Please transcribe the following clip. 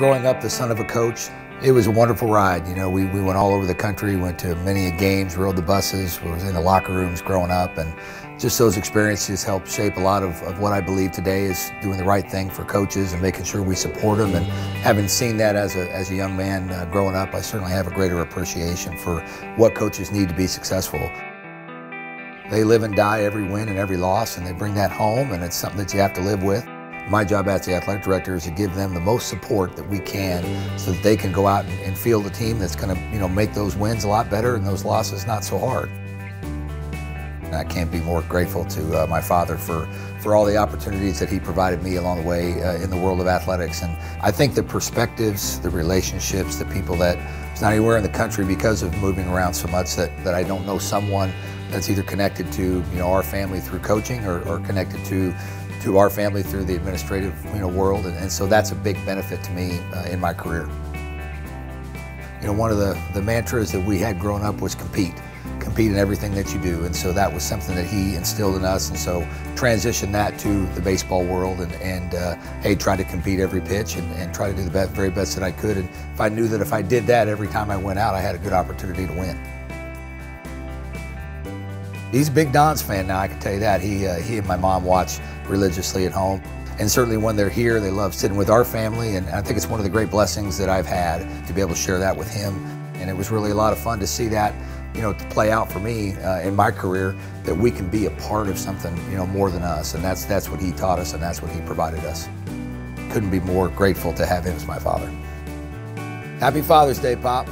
growing up the son of a coach, it was a wonderful ride. You know, we, we went all over the country, went to many games, rode the buses, was in the locker rooms growing up, and just those experiences helped shape a lot of, of what I believe today is doing the right thing for coaches and making sure we support them. And having seen that as a, as a young man uh, growing up, I certainly have a greater appreciation for what coaches need to be successful. They live and die every win and every loss, and they bring that home, and it's something that you have to live with. My job as the athletic director is to give them the most support that we can so that they can go out and, and field a team that's going to you know, make those wins a lot better and those losses not so hard. I can't be more grateful to uh, my father for, for all the opportunities that he provided me along the way uh, in the world of athletics. And I think the perspectives, the relationships, the people that it's not anywhere in the country because of moving around so much that, that I don't know someone that's either connected to you know our family through coaching or, or connected to to our family through the administrative you know, world, and, and so that's a big benefit to me uh, in my career. You know, one of the, the mantras that we had growing up was compete. Compete in everything that you do, and so that was something that he instilled in us, and so transition that to the baseball world, and, and uh, hey, try to compete every pitch and, and try to do the best, very best that I could, and if I knew that if I did that every time I went out, I had a good opportunity to win. He's a big Dons fan now, I can tell you that. He, uh, he and my mom watch religiously at home. And certainly when they're here, they love sitting with our family. And I think it's one of the great blessings that I've had to be able to share that with him. And it was really a lot of fun to see that, you know, to play out for me uh, in my career, that we can be a part of something, you know, more than us. And that's, that's what he taught us and that's what he provided us. Couldn't be more grateful to have him as my father. Happy Father's Day, Pop.